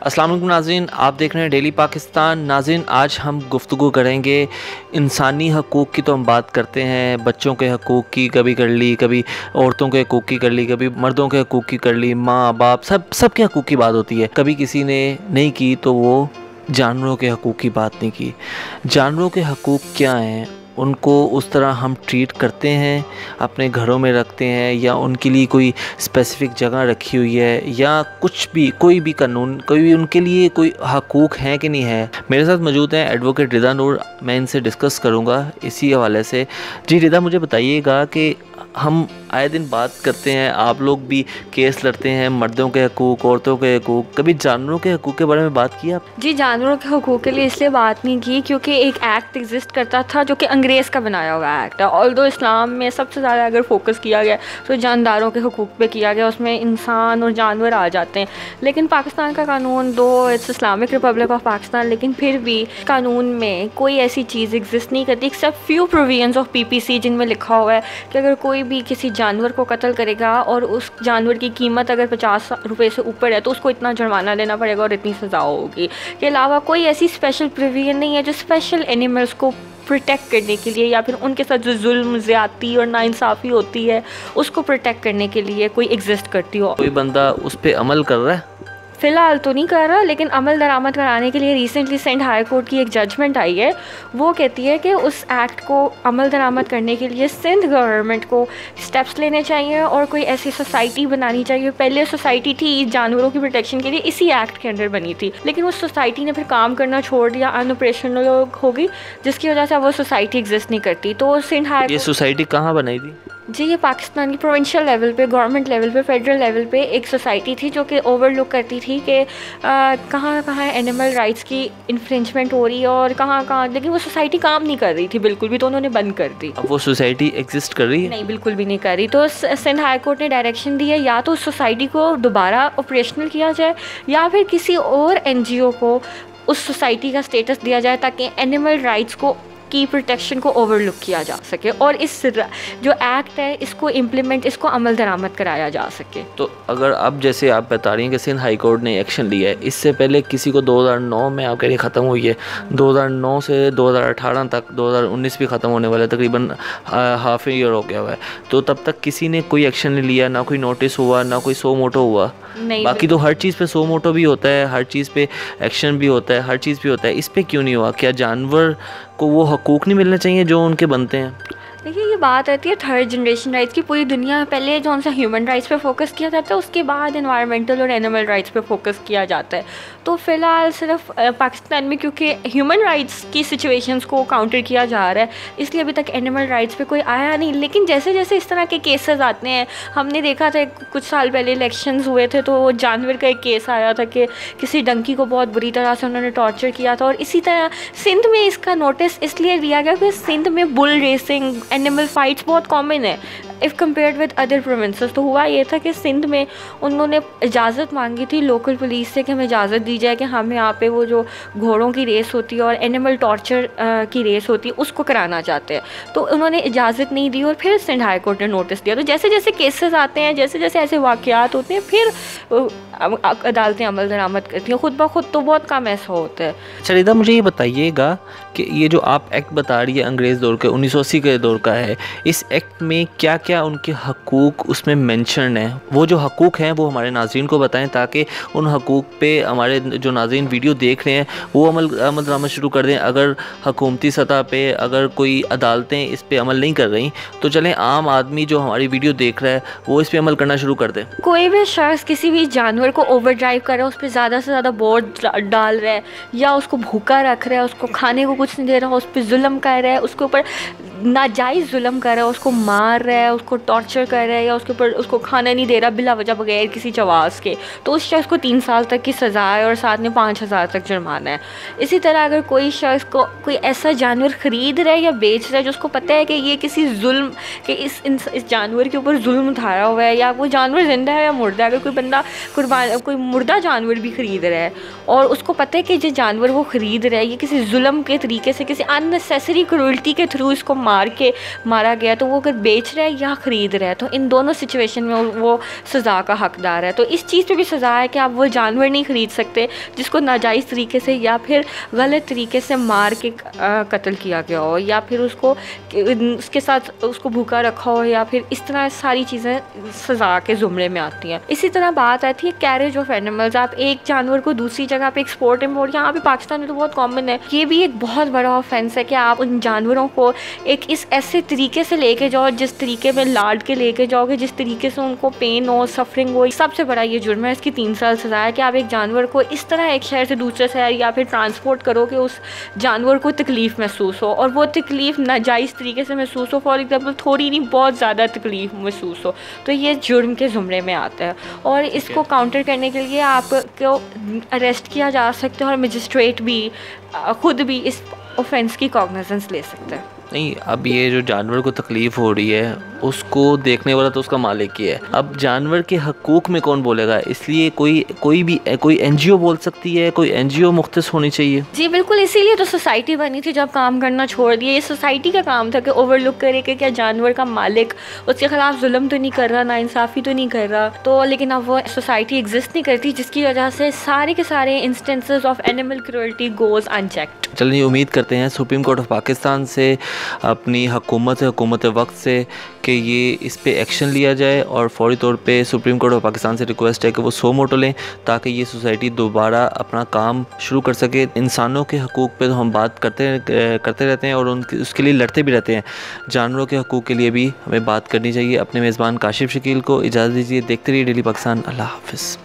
السلام علیکم ناظرین، آپ دیکھ رہے ہیں ڈیلی پاکستان۔ ناظرین، آج ہم گفتگو کریں گے انسانی حقوق کی تو ہم بات کرتے ہیں، بچوں کے حقوق کی کبھی کر لی، کبھی عورتوں کے حقوق کی کر لی، کبھی مردوں کے حقوق کی کر لی، ماں، باپ، سب سب کے حقوق کی بات ہوتی ہے۔ کبھی کسی نے نہیں کی تو وہ جانوروں کے حقوق کی بات نہیں کی۔ جانوروں کے حقوق کیا ہیں؟ ان کو اس طرح ہم ٹریٹ کرتے ہیں، اپنے گھروں میں رکھتے ہیں یا ان کے لیے کوئی اسپیسیفک جگہ رکھی ہوئی ہے یا کچھ بھی، کوئی بھی قانون، کوئی بھی ان کے لیے کوئی حقوق ہیں کہ نہیں ہے میرے ساتھ موجود ہیں ایڈوکیٹ رضا نور، میں ان سے ڈسکس کروں گا اسی حوالے سے۔ جی رضا، مجھے بتائیے گا کہ ہم آئے دن بات کرتے ہیں، آپ لوگ بھی کیس لڑتے ہیں، مردوں کے حقوق، عورتوں کے حقوق۔ کبھی جانوروں کے حقوق کے بارے میں بات کی آپ؟ جی جانوروں کے حقوق کے لیے اس لیے بات نہیں کی کیونکہ ایک ایکٹ ایگزسٹ کرتا تھا جو کہ انگریز کا بنایا ہوا ایکٹ ہے۔ اور دو اسلام میں سب سے زیادہ اگر فوکس کیا گیا تو جانداروں کے حقوق پہ کیا گیا، اس میں انسان اور جانور آ جاتے ہیں۔ لیکن پاکستان کا قانون دو it's Islamic republic of Pakistan لیکن پھر بھی قانون میں کوئی ایسی چیز ایگزسٹ نہیں کرتی except few provisions of P P C جن میں لکھا ہوا ہے کہ اگر کوئی بھی کسی جانور کو قتل کرے گا اور اس جانور کی قیمت اگر پچاس روپے سے اوپر ہے تو اس کو اتنا جرمانہ لینا پڑے گا اور اتنی سزا ہوگی۔ کے علاوہ کوئی ایسی اسپیشل پرویژن نہیں ہے جو اسپیشل اینیملس کو پروٹیکٹ کرنے کے لیے یا پھر ان کے ساتھ جو ظلم، زیادتی اور ناانصافی ہوتی ہے، اس کو پروٹیکٹ کرنے کے لیے کوئی ایگزسٹ کرتی ہو۔ کوئی بندہ اس پہ عمل کر رہا ہے؟ فی الحال تو نہیں کر رہا لیکن عمل درآمد کرانے کے لیے ریسنٹلی سینٹ ہائی کورٹ کی ایک ججمنٹ آئی ہے۔ وہ کہتی ہے کہ اس ایکٹ کو عمل درآمد کرنے کے لیے سندھ گورنمنٹ کو اسٹیپس لینے چاہیے اور کوئی ایسی سوسائٹی بنانی چاہیے۔ پہلے سوسائٹی تھی جانوروں کی پروٹیکشن کے لیے اسی ایکٹ کے انڈر بنی تھی۔ لیکن اس سوسائٹی نے پھر کام کرنا چھوڑ دیا ان آپریشنل ہوگی جس کی وجہ سے وہ سوسائٹی ایگزسٹ نہیں کرتی۔ تو سندھ ہائی یہ سوسائٹی کہاں بنائی تھی؟ جی یہ پاکستان کی پروونشل لیول پہ گورنمنٹ لیول پہ فیڈرل لیول پہ ایک سوسائٹی تھی جو کہ اوور لک کرتی تھی کہ کہاں کہاں اینیمل رائٹس کی انفرینچمنٹ ہو رہی ہے اور کہاں کہاں لیکن وہ سوسائٹی کام نہیں کر رہی تھی بالکل بھی تو انہوں نے بند کر دی۔ اب وہ سوسائٹی ایگزسٹ کر رہی ہے؟ نہیں بالکل بھی نہیں کر رہی۔ تو سندھ ہائی کورٹ نے ڈائریکشن دی ہے یا تو اس سوسائٹی کو دوبارہ آپریشنل کیا جائے یا پھر کسی اور این جی او کو اس سوسائٹی کا اسٹیٹس دیا جائے تاکہ اینیمل رائٹس کو کی پروٹیکشن کو اوور لک کیا جا سکے اور اس جو ایکٹ ہے اس کو امپلیمنٹ اس کو عمل درآمد کرایا جا سکے۔ تو اگر اب جیسے آپ بتا رہی ہیں کہ سندھ ہائی کورٹ نے ایکشن لیا ہے اس سے پہلے کسی کو دو ہزار نو میں آپ کہہ رہی ختم ہوئی ہے۔ دو ہزار نو سے دو ہزار اٹھارہ تک دو ہزار انیس بھی ختم ہونے والا ہے تقریباً ہاف ایئر ہو گیا ہوا ہے۔ تو تب تک کسی نے کوئی ایکشن نہیں لیا نہ کوئی نوٹس ہوا نہ کوئی سو موٹو ہوا۔ باقی تو ہر چیز پہ سو موٹو بھی ہوتا ہے ہر چیز پہ ایکشن بھی ہوتا ہے ہر چیز پہ ہوتا ہے۔ اس پہ کیوں نہیں ہوا؟ کیا جانور کو وہ حقوق نہیں ملنے چاہیے جو ان کے بنتے ہیں۔ دیکھیے، یہ بات آتی ہے تھرڈ جنریشن رائٹس کی، پوری دنیا میں پہلے جو ان سے ہیومن رائٹس پہ فوکس کیا جاتا ہے، اس کے بعد انوائرمنٹل اور اینیمل رائٹس پہ فوکس کیا جاتا ہے۔ تو فی الحال صرف پاکستان میں کیونکہ ہیومن رائٹس کی سچویشنس کو کاؤنٹر کیا جا رہا ہے، اس لیے ابھی تک اینیمل رائٹس پہ کوئی آیا نہیں۔ لیکن جیسے جیسے اس طرح کے کیسز آتے ہیں، ہم نے دیکھا تھا کچھ سال پہلے الیکشنز ہوئے تھے، تو جانور کا ایک کیس آیا تھا کہ کسی ڈنکی کو بہت بری طرح سے انہوں نے ٹارچر کیا تھا۔ اور اسی طرح سندھ میں اس کا نوٹس اس لیے دیا گیا کہ سندھ میں بل ریسنگ اینیمل فائٹس بہت کامن ہے if compared with other provinces تو ہوا یہ تھا کہ سندھ میں انہوں نے اجازت مانگی تھی لوکل پولیس سے کہ ہمیں اجازت دی جائے کہ ہمیں یہاں پہ وہ جو گھوڑوں کی ریس ہوتی ہے اور اینیمل ٹارچر کی ریس ہوتی ہے، اس کو کرانا چاہتے ہیں۔ تو انہوں نے اجازت نہیں دی اور پھر سندھ ہائی کورٹ نے نوٹس دیا۔ تو جیسے جیسے کیسز آتے ہیں، جیسے جیسے ایسے واقعات ہوتے ہیں، پھر عدالتیں عمل درآمد کرتی ہیں۔ خود بخود تو بہت کم ایسا ہوتا ہے۔ اچھا، چلیدہ مجھے یہ بتائیے گا کہ یہ جو آپ ایکٹ بتا رہی ہے انگریز دور کے انیس سو اسی کے دور کا ہے، اس ایکٹ میں کیا کیا ان کے حقوق اس میں مینشن ہیں؟ وہ جو حقوق ہیں وہ ہمارے ناظرین کو بتائیں تاکہ ان حقوق پہ ہمارے جو ناظرین ویڈیو دیکھ رہے ہیں، وہ عمل عمل درآمد شروع کر دیں۔ اگر حکومتی سطح پہ اگر کوئی عدالتیں اس پہ عمل نہیں کر رہی، تو چلیں عام آدمی جو ہماری ویڈیو دیکھ رہا ہے، وہ اس پہ عمل کرنا شروع کر دیں۔ کوئی بھی شخص، کسی بھی جانور کو اوور ڈرائیو کر رہا ہے، اس پہ زیادہ سے زیادہ بورڈ ڈال رہا ہے، یا اس کو بھوکا رکھ رہا ہے، اس کو کھانے کو کچھ نہیں دے رہا، اس پہ ظلم کر رہا ہے، اس کے اوپر ناجائز ظلم کر رہا ہے، اس کو مار رہا ہے، اس کو ٹارچر کر رہا ہے یا اس کے اوپر اس کو کھانا نہیں دے رہا بلا وجہ بغیر کسی چواز کے۔ تو اس شخص کو تین سال تک کی سزا ہے اور ساتھ میں پانچ ہزار تک جرمانہ ہے۔ اسی طرح اگر کوئی شخص کو کوئی ایسا جانور خرید رہا ہے یا بیچ رہا ہے جو اس کو پتہ ہے کہ یہ کسی ظلم کہ اس اس جانور کے اوپر ظلم اٹھایا ہوا ہے یا وہ جانور زندہ ہے یا مردہ ہے، اگر کوئی بندہ قربان، کوئی مردہ جانور بھی خرید رہا ہے اور اس کو پتہ ہے کہ جو جانور وہ خرید رہا ہے، یہ کسی ظلم کے طریقے سے، کسی ان نیسیسری کرولٹی کے تھرو اس کو مار کے مارا گیا تو وہ اگر بیچ رہا ہے یا خرید رہا ہے، تو ان دونوں سچویشن میں وہ سزا کا حقدار ہے۔ تو اس چیز پہ بھی سزا ہے کہ آپ وہ جانور نہیں خرید سکتے جس کو ناجائز طریقے سے یا پھر غلط طریقے سے مار کے قتل کیا گیا ہو، یا پھر اس کو اس کے ساتھ اس کو بھوکا رکھا ہو، یا پھر اس طرح ساری چیزیں سزا کے زمرے میں آتی ہیں۔ اسی طرح بات آتی ہے کیریج آف اینیملز آپ ایک جانور کو دوسری جگہ پہ ایکسپورٹ امپورٹ یہاں پہ پاکستان میں تو بہت کامن ہے۔ یہ بھی ایک بہت بڑا آفینس ہے کہ آپ ان جانوروں کو ایک اس ایسے طریقے سے لے کے جاؤ جس طریقے میں لاڈ کے لے کے جاؤ گے جس طریقے سے ان کو پین ہو سفرنگ ہو سب سے بڑا یہ جرم ہے۔ اس کی تین سال سزا ہے کہ آپ ایک جانور کو اس طرح ایک شہر سے دوسرے شہر یا پھر ٹرانسپورٹ کرو کہ اس جانور کو تکلیف محسوس ہو اور وہ تکلیف ناجائز طریقے سے محسوس ہو۔ فار ایگزامپل تھوڑی نہیں بہت زیادہ تکلیف محسوس ہو۔ تو یہ جرم کے زمرے میں آتا ہے۔ اور اس کو کاؤنٹر کرنے کے لیے آپ کو اریسٹ کیا جا سکتے ہیں اور مجسٹریٹ بھی خود بھی اس اوفینس کی کاگنیزنس لے سکتے ہیں نہیں اب یہ جو جانور کو تکلیف ہو رہی ہے اس کو دیکھنے والا تو اس کا مالک ہی ہے۔ اب جانور کے حقوق میں کون بولے گا؟ اس لیے کوئی کوئی بھی کوئی این جی او بول سکتی ہے کوئی این جی او مختص ہونی چاہیے۔ جی بالکل اسی لیے تو سوسائٹی بنی تھی۔ جب کام کرنا چھوڑ دیا یہ سوسائٹی کا کام تھا کہ اوور لک کرے کہ کیا جانور کا مالک اس کے خلاف ظلم تو نہیں کر رہا نا انصافی تو نہیں کر رہا۔ تو لیکن اب وہ سوسائٹی ایگزسٹ نہیں کرتی جس کی وجہ سے سارے کے سارے instances of animal cruelty goes unchecked چلیے امید کرتے ہیں سپریم کورٹ آف پاکستان سے اپنی حکومت حکومت وقت سے کہ یہ اس پہ ایکشن لیا جائے اور فوری طور پہ سپریم کورٹ آف پاکستان سے ریکویسٹ ہے کہ وہ سو موٹو لیں تاکہ یہ سوسائٹی دوبارہ اپنا کام شروع کر سکے۔ انسانوں کے حقوق پہ تو ہم بات کرتے کرتے رہتے ہیں اور ان اس کے لیے لڑتے بھی رہتے ہیں۔ جانوروں کے حقوق کے لیے بھی ہمیں بات کرنی چاہیے۔ اپنے میزبان کاشف شکیل کو اجازت دیجیے، دیکھتے رہیے ڈیلی پاکستان اللہ حافظ۔